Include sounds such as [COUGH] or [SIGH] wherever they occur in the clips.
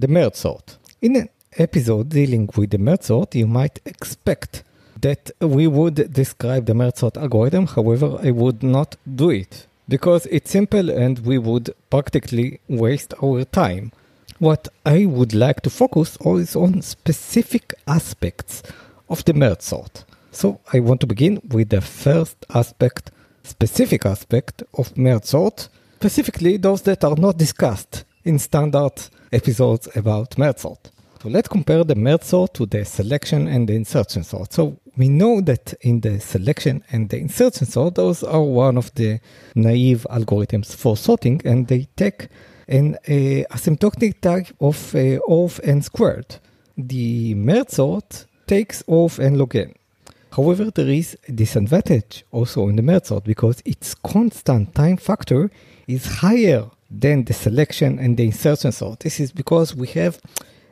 the merge sort. In an episode dealing with the merge sort, you might expect that we would describe the merge sort algorithm, however, I would not do it because it's simple and we would practically waste our time. What I would like to focus on is on specific aspects of the merge sort. So I want to begin with the first aspect, specific aspect of merge sort, specifically those that are not discussed in standard episodes about merge sort. So let's compare the merge sort to the selection and the insertion sort. So we know that in the selection and the insertion sort, those are one of the naive algorithms for sorting, and they take an uh, asymptotic type of uh, of n squared. The merge sort takes of n log n. However, there is a disadvantage also in the merge sort because its constant time factor is higher than the selection and the insertion sort. This is because we have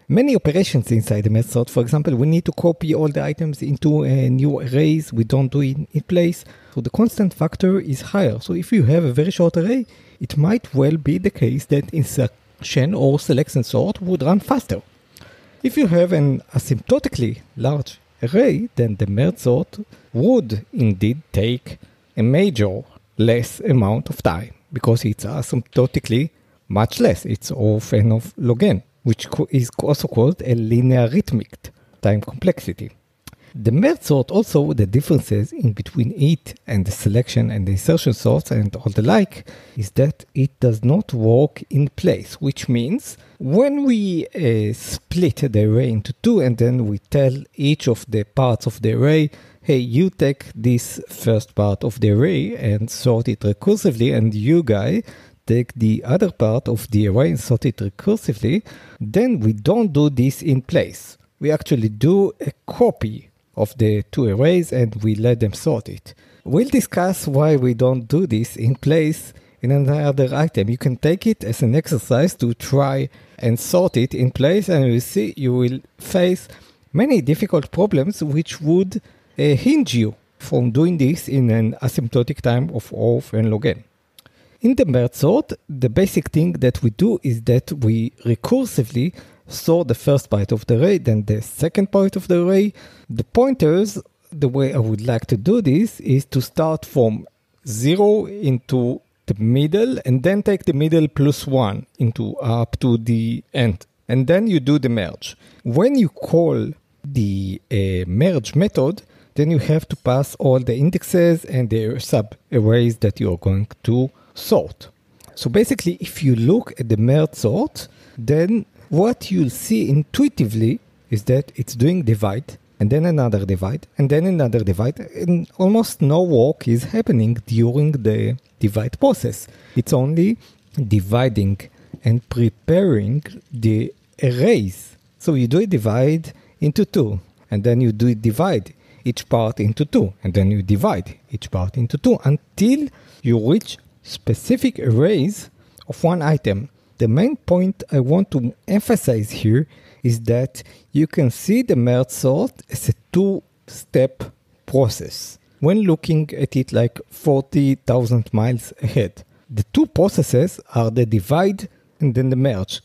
many operations inside the merge sort. For example, we need to copy all the items into a new arrays. We don't do it in place. So the constant factor is higher. So if you have a very short array, it might well be the case that insertion or selection sort would run faster. If you have an asymptotically large array, then the merge sort would indeed take a major less amount of time because it's asymptotically much less. It's of n of log n which is also called a linearithmic time complexity. The merge sort also the differences in between it and the selection and the insertion sorts and all the like is that it does not work in place, which means when we uh, split the array into two and then we tell each of the parts of the array, hey, you take this first part of the array and sort it recursively, and you guy take the other part of the array and sort it recursively, then we don't do this in place. We actually do a copy of the two arrays and we let them sort it. We'll discuss why we don't do this in place in another item. You can take it as an exercise to try and sort it in place and you see you will face many difficult problems which would hinge you from doing this in an asymptotic time of O of n log n. In the merge sort, the basic thing that we do is that we recursively sort the first byte of the array, then the second byte of the array. The pointers, the way I would like to do this is to start from zero into the middle and then take the middle plus one into up to the end. And then you do the merge. When you call the uh, merge method, then you have to pass all the indexes and the sub arrays that you're going to sort. So basically, if you look at the merge sort, then what you'll see intuitively is that it's doing divide and then another divide and then another divide and almost no work is happening during the divide process. It's only dividing and preparing the arrays. So you do a divide into two and then you do a divide each part into two and then you divide each part into two until you reach specific arrays of one item. The main point I want to emphasize here is that you can see the merge sort as a two step process when looking at it like 40,000 miles ahead. The two processes are the divide and then the merge.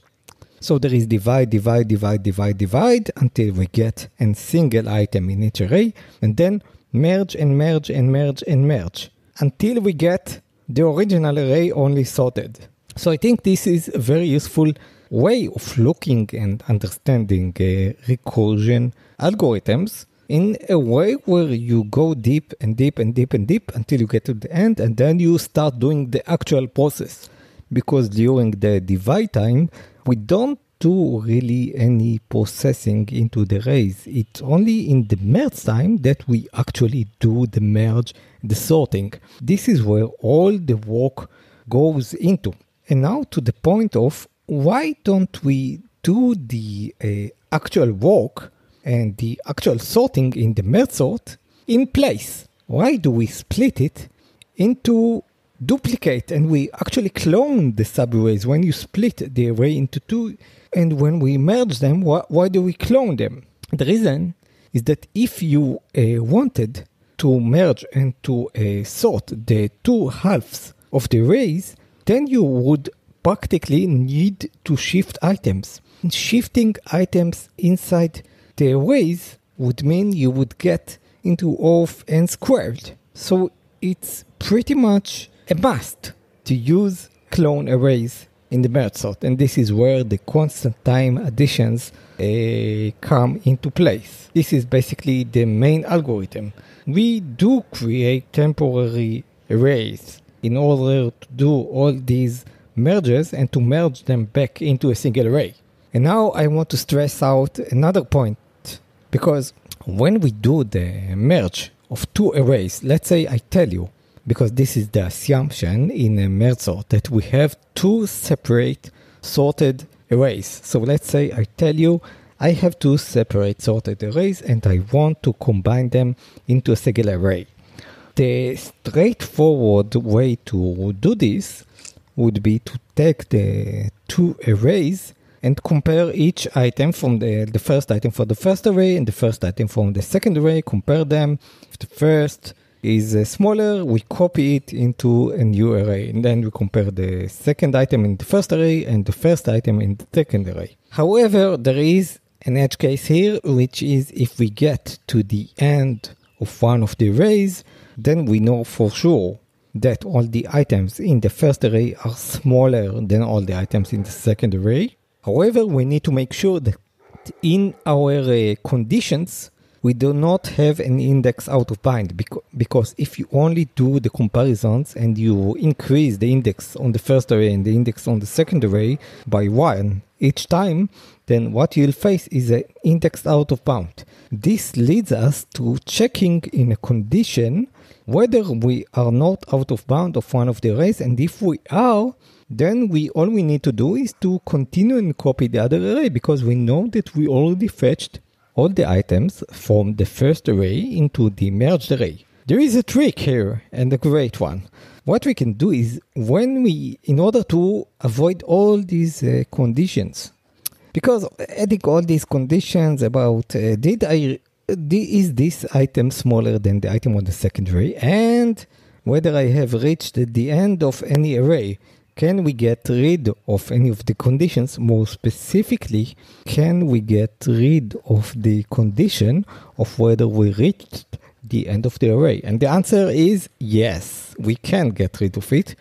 So there is divide, divide, divide, divide, divide until we get a single item in each array, and then merge and merge and merge and merge until we get the original array only sorted. So I think this is a very useful way of looking and understanding uh, recursion algorithms in a way where you go deep and deep and deep and deep until you get to the end and then you start doing the actual process. Because during the divide time, we don't do really any processing into the arrays. It's only in the merge time that we actually do the merge, the sorting. This is where all the work goes into. And now to the point of why don't we do the uh, actual work and the actual sorting in the merge sort in place? Why do we split it into duplicate and we actually clone the subarrays when you split the array into two and when we merge them, why, why do we clone them? The reason is that if you uh, wanted to merge and to uh, sort the two halves of the arrays, then you would practically need to shift items. Shifting items inside the arrays would mean you would get into of n squared. So it's pretty much a must to use clone arrays in the merge sort. And this is where the constant time additions uh, come into place. This is basically the main algorithm. We do create temporary arrays in order to do all these merges and to merge them back into a single array. And now I want to stress out another point because when we do the merge of two arrays, let's say I tell you, because this is the assumption in a merge sort that we have two separate sorted arrays. So let's say I tell you I have two separate sorted arrays and I want to combine them into a single array. The straightforward way to do this would be to take the two arrays and compare each item from the, the first item for the first array and the first item from the second array, compare them. If the first is uh, smaller, we copy it into a new array. And then we compare the second item in the first array and the first item in the second array. However, there is an edge case here, which is if we get to the end of one of the arrays, then we know for sure that all the items in the first array are smaller than all the items in the second array. However, we need to make sure that in our uh, conditions, we do not have an index out of bind because if you only do the comparisons and you increase the index on the first array and the index on the second array by one each time, then what you'll face is an index out of bound. This leads us to checking in a condition whether we are not out of bound of one of the arrays, and if we are, then we all we need to do is to continue and copy the other array because we know that we already fetched all the items from the first array into the merged array. There is a trick here and a great one. What we can do is when we, in order to avoid all these uh, conditions, because adding all these conditions about uh, did I is this item smaller than the item on the second array and whether I have reached the end of any array can we get rid of any of the conditions? More specifically, can we get rid of the condition of whether we reached the end of the array? And the answer is yes, we can get rid of it.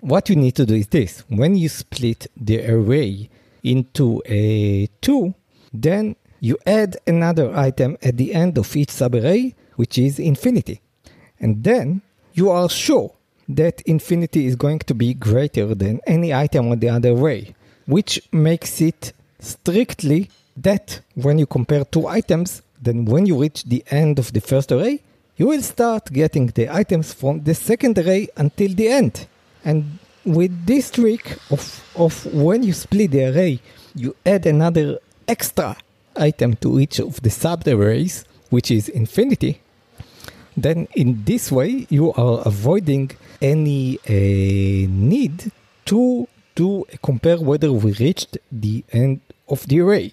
What you need to do is this when you split the array into a two, then you add another item at the end of each subarray, which is infinity. And then you are sure that infinity is going to be greater than any item on the other array, which makes it strictly that when you compare two items, then when you reach the end of the first array, you will start getting the items from the second array until the end. And with this trick of, of when you split the array, you add another extra item to each of the sub arrays, which is infinity, then in this way you are avoiding any uh, need to to compare whether we reached the end of the array.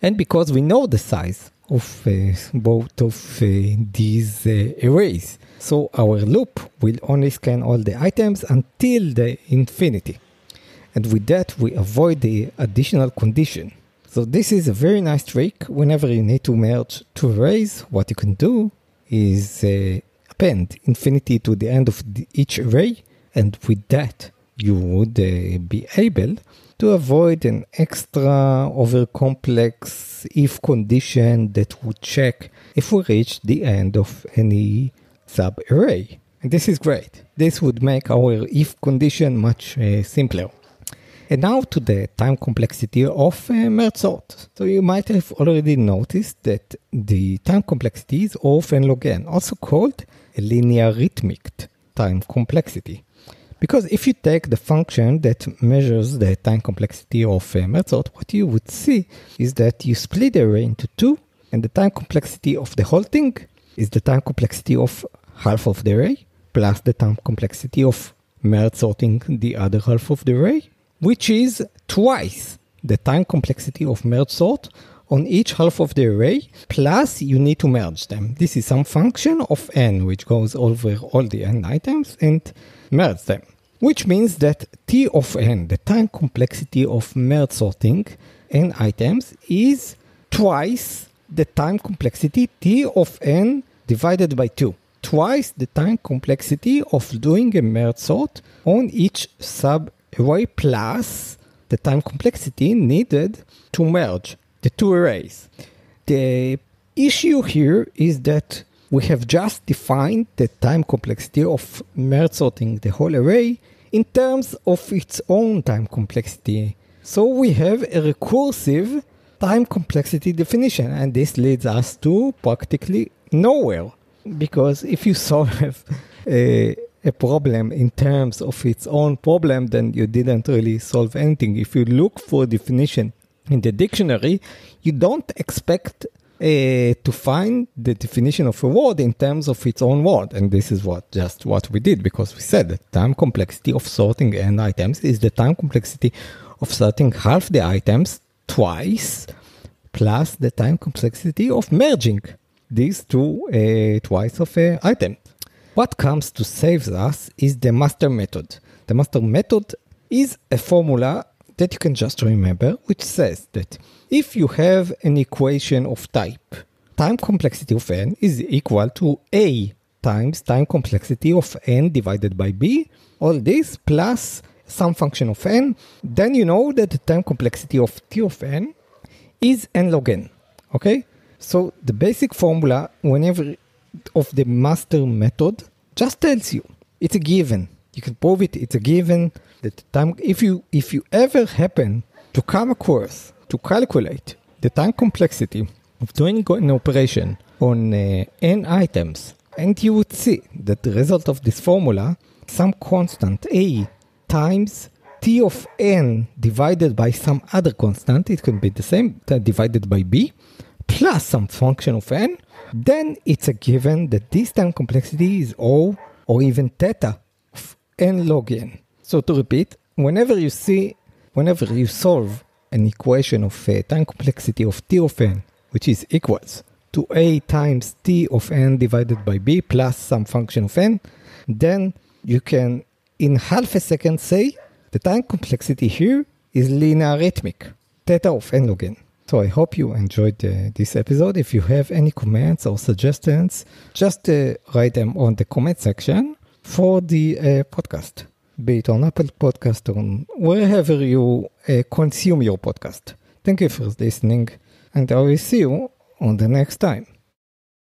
And because we know the size of uh, both of uh, these arrays, so our loop will only scan all the items until the infinity. And with that, we avoid the additional condition. So this is a very nice trick. Whenever you need to merge two arrays, what you can do is uh, append infinity to the end of the, each array, and with that, you would uh, be able to avoid an extra over complex if condition that would check if we reach the end of any sub array. And this is great. This would make our if condition much uh, simpler. And now to the time complexity of uh, merge sort. So you might have already noticed that the time complexity is of n log n, also called a linearithmic time complexity. Because if you take the function that measures the time complexity of a merge sort, what you would see is that you split the array into two, and the time complexity of the whole thing is the time complexity of half of the array plus the time complexity of merge sorting the other half of the array which is twice the time complexity of merge sort on each half of the array, plus you need to merge them. This is some function of n, which goes over all the n items and merge them. which means that T of n, the time complexity of merge sorting n items, is twice the time complexity T of n divided by 2. Twice the time complexity of doing a merge sort on each sub array plus the time complexity needed to merge the two arrays. The issue here is that we have just defined the time complexity of merge sorting the whole array in terms of its own time complexity. So we have a recursive time complexity definition, and this leads us to practically nowhere. Because if you solve [LAUGHS] a, a problem in terms of its own problem, then you didn't really solve anything. If you look for definition in the dictionary, you don't expect uh, to find the definition of a word in terms of its own word. And this is what just what we did because we said that time complexity of sorting n items is the time complexity of sorting half the items twice plus the time complexity of merging these two uh, twice of a item. What comes to save us is the master method. The master method is a formula that you can just remember, which says that if you have an equation of type time complexity of n is equal to a times time complexity of n divided by b, all this plus some function of n, then you know that the time complexity of t of n is n log n. Okay? So the basic formula, whenever of the master method, just tells you it's a given. You can prove it. It's a given that time. If you if you ever happen to come across to calculate the time complexity of doing an operation on uh, n items, and you would see that the result of this formula, some constant a times t of n divided by some other constant, it can be the same, divided by b, plus some function of n, then it's a given that this time complexity is O or even theta of n log n. So to repeat, whenever you see, whenever you solve an equation of time complexity of t of n, which is equals to a times t of n divided by b plus some function of n, then you can in half a second say the time complexity here is linearithmic, theta of n log n. So I hope you enjoyed uh, this episode. If you have any comments or suggestions, just uh, write them on the comment section for the uh, podcast, be it on Apple Podcast or wherever you uh, consume your podcast. Thank you for listening, and I will see you on the next time.